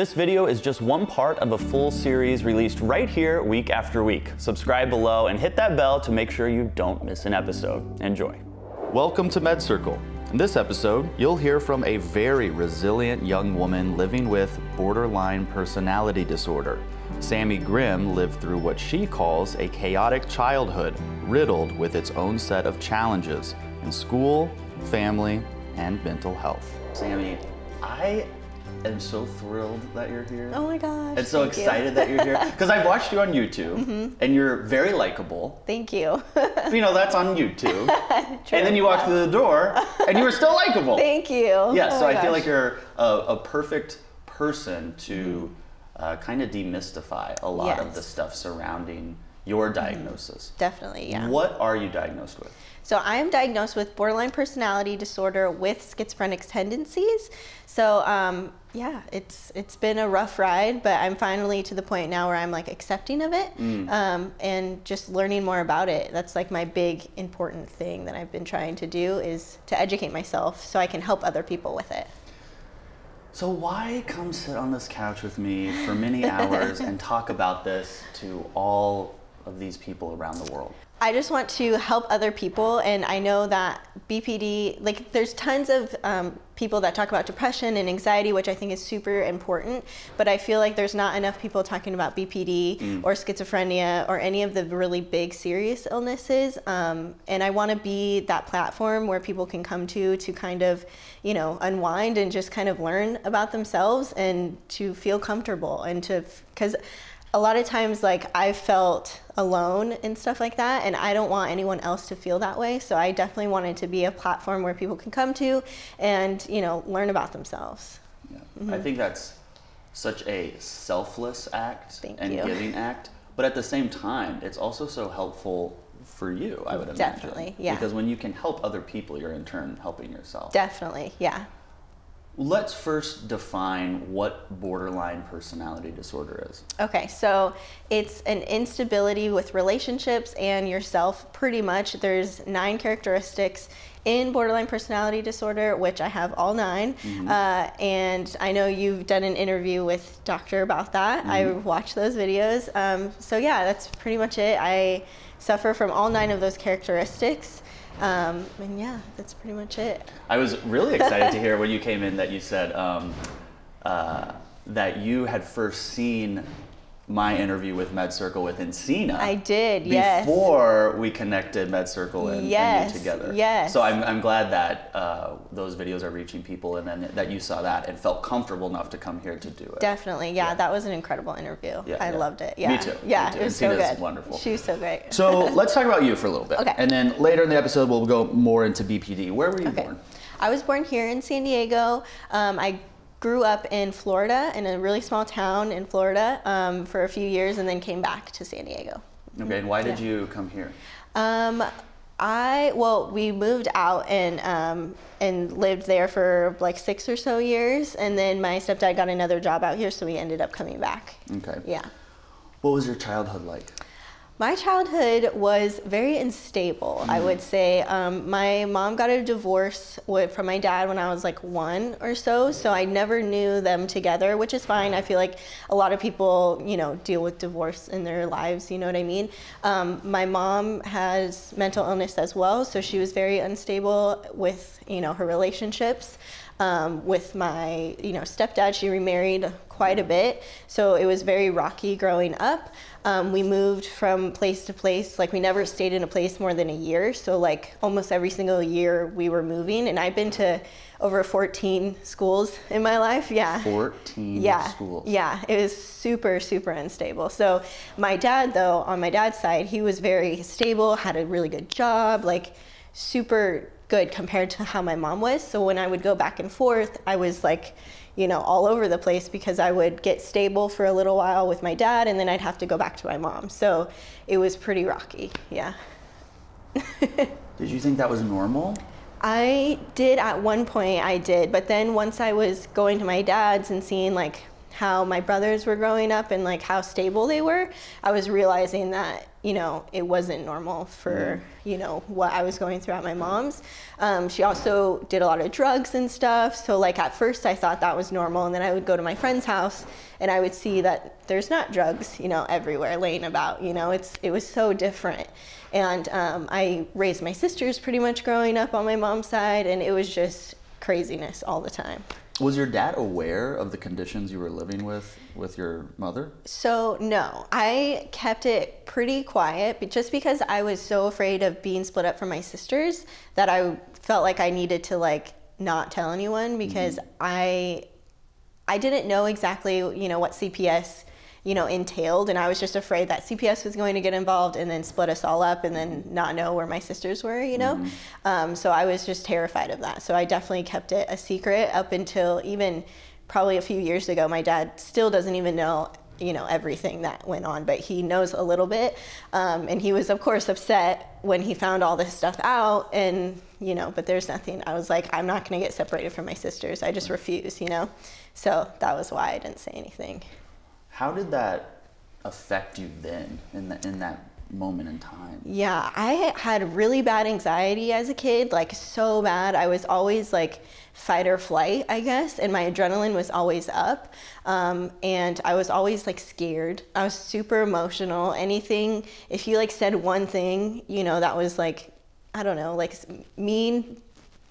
This video is just one part of a full series released right here week after week. Subscribe below and hit that bell to make sure you don't miss an episode. Enjoy. Welcome to Med Circle. In this episode, you'll hear from a very resilient young woman living with borderline personality disorder. Sammy Grimm lived through what she calls a chaotic childhood, riddled with its own set of challenges in school, family, and mental health. Sammy, I am so thrilled that you're here. Oh my gosh. And so thank you. excited that you're here because I've watched you on YouTube and you're very likable. Thank you. You know, that's on YouTube. and then you walk through the door and you were still likable. Thank you. Yeah, Oh so I feel like you're a, a perfect person to uh, kind of demystify a lot of the stuff surrounding your diagnosis. Definitely, yeah. What are you diagnosed with? So I am diagnosed with borderline personality disorder with schizophrenic tendencies. So um, yeah, it's it's been a rough ride, but I'm finally to the point now where I'm like accepting of it um, and just learning more about it. That's like my big important thing that I've been trying to do is to educate myself so I can help other people with it. So why come sit on this couch with me for many hours and talk about this to all of these people around the world? I just want to help other people, and I know that BPD, like, there's tons of um, people that talk about depression and anxiety, which I think is super important, but I feel like there's not enough people talking about BPD or schizophrenia or any of the really big serious illnesses. Um, and I want to be that platform where people can come to to kind of, you know, unwind and just kind of learn about themselves and to feel comfortable and to, because a lot of times like i felt alone and stuff like that and i don't want anyone else to feel that way so i definitely wanted to be a platform where people can come to and you know learn about themselves Yeah. Mm-hmm. I think that's such a selfless act Thank and you. giving act, but at the same time, it's also so helpful for you, I would imagine. Definitely, yeah. Because when you can help other people, you're in turn helping yourself. definitely yeah Let's first define what borderline personality disorder is. Okay, so it's an instability with relationships and yourself, pretty much. There's nine characteristics in borderline personality disorder, which I have all 9 Uh, and I know you've done an interview with Doctor about that. I watched those videos. Um, so, yeah, that's pretty much it. I suffer from all nine of those characteristics. Um, and yeah, that's pretty much it. I was really excited to hear when you came in that you said um, uh, that you had first seen my interview with Med Circle with Encina. I did, yes. Before we connected Med Circle and, and Yes, you together. yes. So I'm, I'm glad that uh, those videos are reaching people and then that you saw that and felt comfortable enough to come here to do it. Definitely, yeah, Yeah. that was an incredible interview. Yeah, I yeah. loved it. Yeah. Me Yeah, too, me Yeah, too. it was so good. wonderful. She was so great. So let's talk about you for a little bit. Okay. And then later in the episode, we'll go more into BPD. Where were you Okay. born? I was born here in San Diego. Um, I grew up in Florida, in a really small town in Florida, um, for a few years, and then came back to San Diego. Okay, and why did Yeah. you come here? Um, I well, we moved out and um, and lived there for like six or so years, and then my stepdad got another job out here, so we ended up coming back. Okay. Yeah. What was your childhood like? My childhood was very unstable, I would say. Um, my mom got a divorce with, from my dad when I was like one or so, so I never knew them together, which is fine. I feel like a lot of people, you know, deal with divorce in their lives, you know what I mean? Um, my mom has mental illness as well, so she was very unstable with, you know, her relationships. Um, with my, you know, stepdad, she remarried quite a bit, so it was very rocky growing up. Um, we moved from place to place. Like we never stayed in a place more than a year. So like almost every single year we were moving. And I've been to over 14 schools in my life. Yeah. 14 yeah. schools. Yeah. It was super, super unstable. So my dad, though, on my dad's side, he was very stable, had a really good job, like super good compared to how my mom was. So when I would go back and forth, I was like, you know, all over the place because I would get stable for a little while with my dad and then I'd have to go back to my mom. So it was pretty rocky. Yeah. Did you think that was normal? I did at one point, I did, but then once I was going to my dad's and seeing like how my brothers were growing up and like how stable they were, I was realizing that you know, it wasn't normal for, you know, what I was going through at my mom's. Um, she also did a lot of drugs and stuff. So, like, at first I thought that was normal. And then I would go to my friend's house and I would see that there's not drugs, you know, everywhere laying about, you know, it's, it was so different. And um, I raised my sisters pretty much growing up on my mom's side, and it was just craziness all the time. Was your dad aware of the conditions you were living with with your mother? So, no, I kept it pretty quiet but just because I was so afraid of being split up from my sisters that I felt like I needed to like not tell anyone mm-hmm. because I I didn't know exactly, you know, what CPS, you know, entailed and I was just afraid that CPS was going to get involved and then split us all up and then not know where my sisters were, you know. Um, so I was just terrified of that. So I definitely kept it a secret up until even probably a few years ago. My dad still doesn't even know you know everything that went on but he knows a little bit um, and he was of course upset when he found all this stuff out and you know but there's nothing i was like i'm not going to get separated from my sisters i just refuse you know so that was why i didn't say anything How did that affect you then in, the, in that moment in time? Yeah, I had really bad anxiety as a kid, like so bad. I was always like fight or flight, I guess, and my adrenaline was always up. Um, and I was always like scared. I was super emotional. Anything, if you like said one thing, you know, that was like, I don't know, like mean,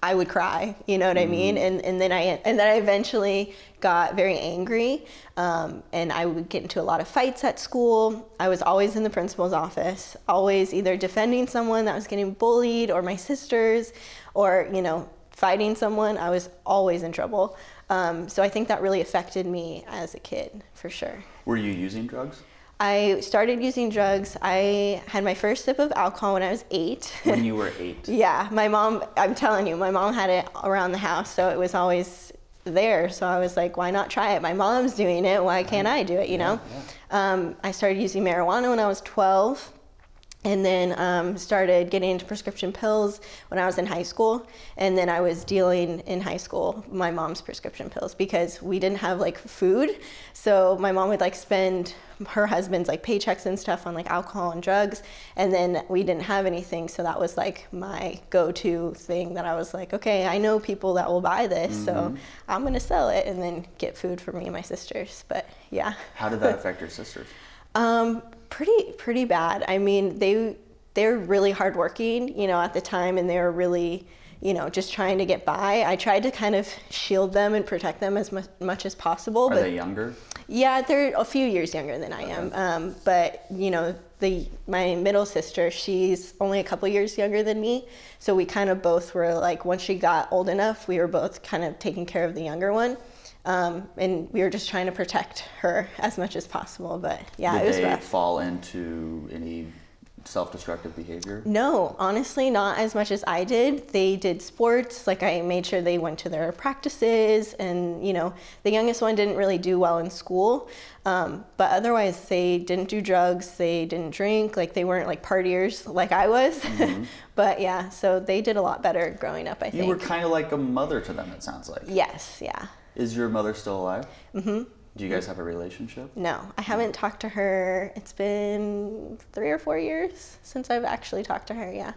I would cry, you know what I mean? And and then I and then I eventually got very angry, um, and I would get into a lot of fights at school. I was always in the principal's office, always either defending someone that was getting bullied, or my sisters, or you know fighting someone. I was always in trouble. Um, so I think that really affected me as a kid, for sure. Were you using drugs I started using drugs. I had my first sip of alcohol when I was eight. when you were eight? Yeah, my mom, I'm telling you, my mom had it around the house, so it was always there. So I was like, why not try it? My mom's doing it, why can't I do it, you know? Um, I started using marijuana when I was 12 and then um, started getting into prescription pills when I was in high school. And then I was dealing in high school my mom's prescription pills because we didn't have like food. So my mom would like spend her husband's like paychecks and stuff on like alcohol and drugs. And then we didn't have anything. So that was like my go to thing that I was like, okay, I know people that will buy this. So I'm going to sell it and then get food for me and my sisters. But yeah. How did that affect your sisters? Um, pretty pretty bad. I mean, they they're really hardworking, you know, at the time, and they were really, you know, just trying to get by. I tried to kind of shield them and protect them as much, much as possible. Are but they younger? yeah, they're a few years younger than I am. Um, but you know, the my middle sister, she's only a couple years younger than me. So we kind of both were like, once she got old enough, we were both kind of taking care of the younger one. Um, and we were just trying to protect her as much as possible. But yeah, Did it was they rough. fall into any self-destructive behavior? No, honestly, not as much as I did. They did sports. Like I made sure they went to their practices, and you know, the youngest one didn't really do well in school. Um, but otherwise, they didn't do drugs. They didn't drink. Like they weren't like partiers like I was. but yeah, so they did a lot better growing up. I You think. You were kind of like a mother to them. It sounds like. yes. Yeah. Is your mother still alive? Mm-hmm. Do you guys have a relationship? No, I haven't talked to her. It's been three or four years since I've actually talked to her. Yeah.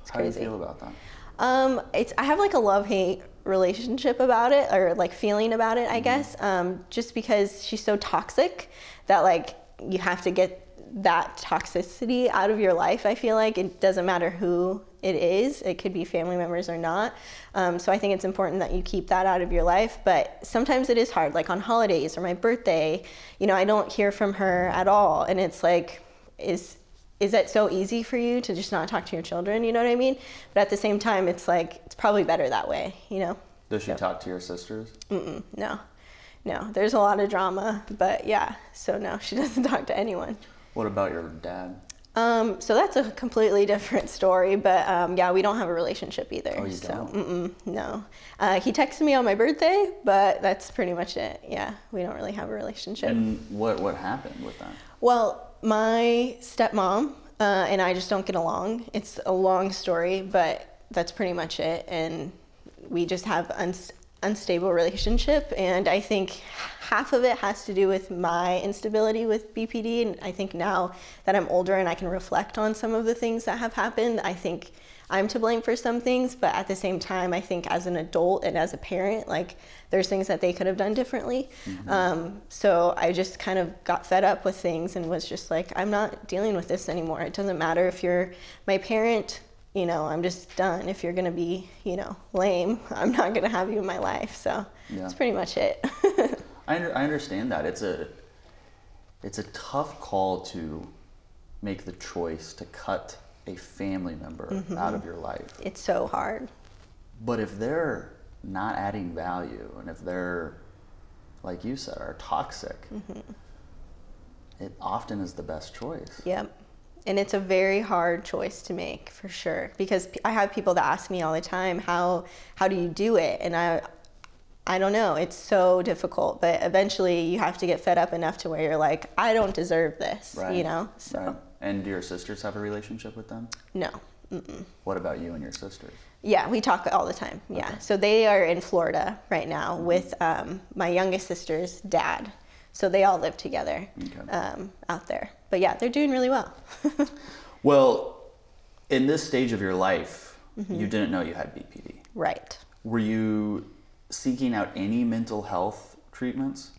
It's How do you crazy. feel about that? Um, it's I have like a love hate relationship about it, or like feeling about it, I guess. Um, just because she's so toxic that like you have to get that toxicity out of your life. I feel like it doesn't matter who it is. It could be family members or not. Um, so I think it's important that you keep that out of your life. But sometimes it is hard, like on holidays or my birthday. You know, I don't hear from her at all, and it's like, is is it so easy for you to just not talk to your children? You know what I mean? But at the same time, it's like it's probably better that way. You know? Does she talk to your sisters? Mm-mm, no, no. There's a lot of drama, but yeah. So no, she doesn't talk to anyone. What about your dad? Um, so that's a completely different story, but um, yeah, we don't have a relationship either. Oh, you so don't? Mm-mm, no, uh, he texted me on my birthday, but that's pretty much it. Yeah, we don't really have a relationship. And what what happened with that? Well, my stepmom uh, and I just don't get along. It's a long story, but that's pretty much it. And we just have unstable relationship, and I think half of it has to do with my instability with BPD. And I think now that I'm older and I can reflect on some of the things that have happened, I think I'm to blame for some things. But at the same time, I think as an adult and as a parent, like there's things that they could have done differently. Mm-hmm. Um, so I just kind of got fed up with things and was just like, I'm not dealing with this anymore. It doesn't matter if you're my parent you know, I'm just done. If you're gonna be, you know, lame, I'm not gonna have you in my life. So yeah. that's pretty much it. I, I understand that. It's a it's a tough call to make the choice to cut a family member mm-hmm. out of your life. It's so hard. But if they're not adding value and if they're like you said are toxic, mm-hmm. it often is the best choice. Yep and it's a very hard choice to make for sure because I have people that ask me all the time how how do you do it and I I don't know it's so difficult but eventually you have to get fed up enough to where you're like I don't deserve this right. you know so right. and do your sisters have a relationship with them no Mm-mm. what about you and your sisters yeah we talk all the time yeah okay. so they are in Florida right now mm-hmm. with um, my youngest sister's dad so they all live together okay. um, out there. But yeah, they're doing really well. well, in this stage of your life, mm-hmm. you didn't know you had BPD. Right. Were you seeking out any mental health treatments?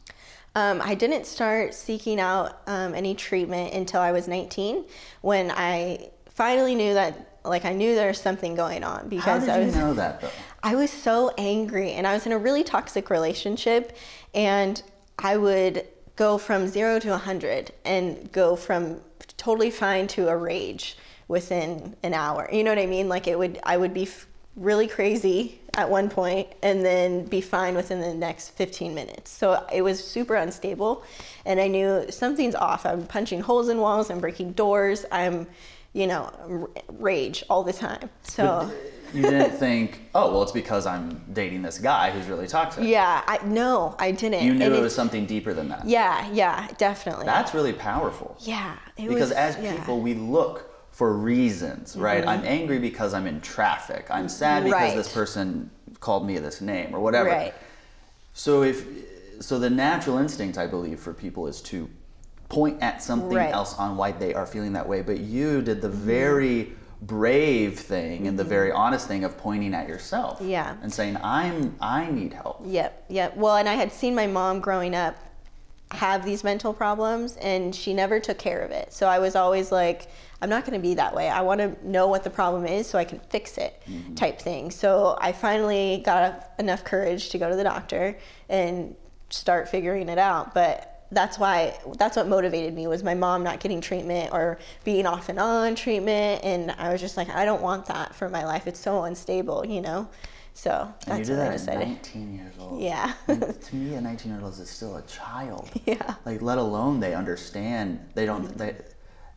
Um, I didn't start seeking out um, any treatment until I was 19 when I finally knew that like I knew there was something going on because How did I was know that though? I was so angry and I was in a really toxic relationship and I would go from zero to 100 and go from totally fine to a rage within an hour. You know what I mean? Like it would, I would be really crazy at one point and then be fine within the next 15 minutes. So it was super unstable and I knew something's off. I'm punching holes in walls, I'm breaking doors, I'm, you know, rage all the time. So you didn't think, oh, well, it's because I'm dating this guy who's really toxic. Yeah, I no, I didn't. You knew and it was something deeper than that. Yeah, yeah, definitely. That's really powerful. Yeah, because was, as yeah. people, we look for reasons, right? Mm-hmm. I'm angry because I'm in traffic. I'm sad because right. this person called me this name or whatever. Right. So if so, the natural instinct, I believe, for people is to point at something right. else on why they are feeling that way. But you did the mm-hmm. very brave thing mm-hmm. and the very honest thing of pointing at yourself. Yeah. And saying, I'm I need help. Yep, yep. Well and I had seen my mom growing up have these mental problems and she never took care of it. So I was always like, I'm not gonna be that way. I wanna know what the problem is so I can fix it mm-hmm. type thing. So I finally got enough courage to go to the doctor and start figuring it out. But that's why that's what motivated me was my mom not getting treatment or being off and on treatment and i was just like i don't want that for my life it's so unstable you know so that's and you did what that I decided. 19 years old. Yeah. to me, a 19 year old is still a child. Yeah. Like, let alone they understand. They don't. Mm-hmm. They,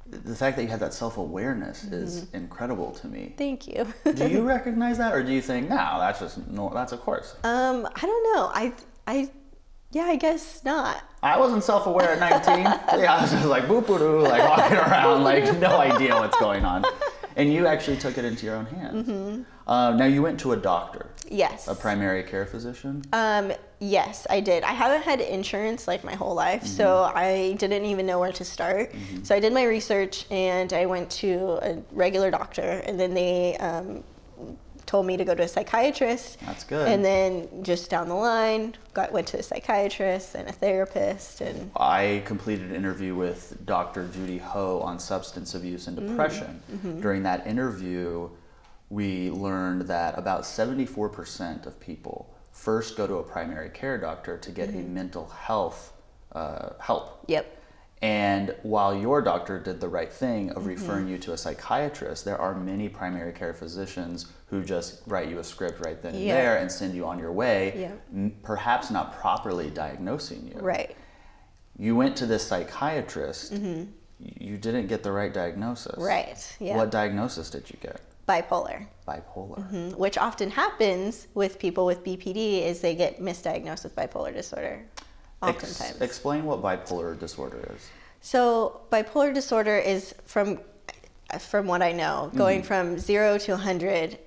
the fact that you have that self awareness mm-hmm. is incredible to me. Thank you. do you recognize that, or do you think, no, that's just no, that's of course? Um, I don't know. I I yeah, I guess not. I wasn't self-aware at 19. yeah, I was just like boop doo, like walking around, like no idea what's going on. And you actually took it into your own hands. Mm-hmm. Uh, now you went to a doctor. Yes. A primary care physician. Um, yes, I did. I haven't had insurance like my whole life, mm-hmm. so I didn't even know where to start. Mm-hmm. So I did my research and I went to a regular doctor, and then they um, told me to go to a psychiatrist. That's good. And then just down the line, got went to a psychiatrist and a therapist and I completed an interview with Dr. Judy Ho on substance abuse and depression. Mm-hmm. During that interview, we learned that about 74% of people first go to a primary care doctor to get mm-hmm. a mental health uh, help. Yep. And while your doctor did the right thing of mm-hmm. referring you to a psychiatrist, there are many primary care physicians who just write you a script right then and yeah. there and send you on your way, yeah. perhaps not properly diagnosing you. Right. You went to this psychiatrist, mm-hmm. you didn't get the right diagnosis. Right, yeah. What diagnosis did you get? Bipolar. Bipolar. Mm-hmm. Which often happens with people with BPD is they get misdiagnosed with bipolar disorder oftentimes. Ex- explain what bipolar disorder is. So bipolar disorder is from from what I know, going mm-hmm. from zero to 100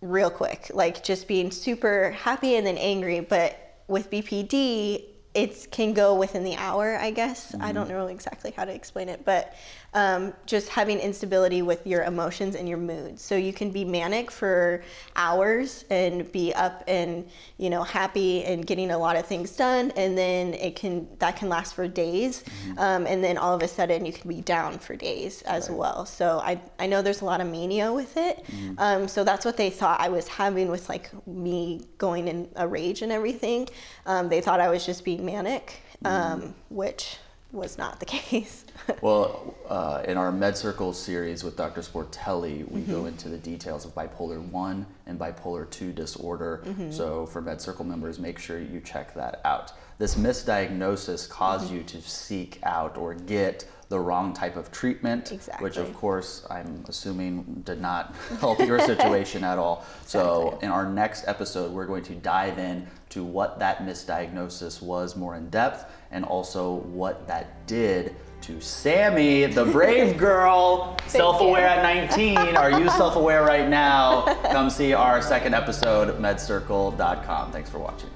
real quick, like just being super happy and then angry. But with BPD, it can go within the hour, I guess. Mm-hmm. I don't know exactly how to explain it, but um, just having instability with your emotions and your moods. So you can be manic for hours and be up and you know happy and getting a lot of things done, and then it can that can last for days, mm-hmm. um, and then all of a sudden you can be down for days as right. well. So I I know there's a lot of mania with it. Mm-hmm. Um, so that's what they thought I was having with like me going in a rage and everything. Um, they thought I was just being manic, mm-hmm. um, which was not the case. well, uh, in our Med Circle series with Dr. Sportelli, we mm-hmm. go into the details of bipolar 1 and bipolar 2 disorder. Mm-hmm. So, for Med Circle members, make sure you check that out. This misdiagnosis caused mm-hmm. you to seek out or get the wrong type of treatment, exactly. which of course I'm assuming did not help your situation at all. Exactly. So in our next episode, we're going to dive in to what that misdiagnosis was more in depth and also what that did to Sammy, the brave girl, self-aware at 19. Are you self-aware right now? Come see our second episode, medcircle.com. Thanks for watching.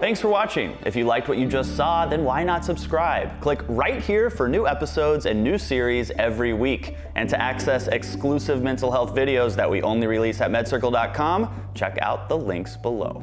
Thanks for watching. If you liked what you just saw, then why not subscribe? Click right here for new episodes and new series every week. And to access exclusive mental health videos that we only release at medcircle.com, check out the links below.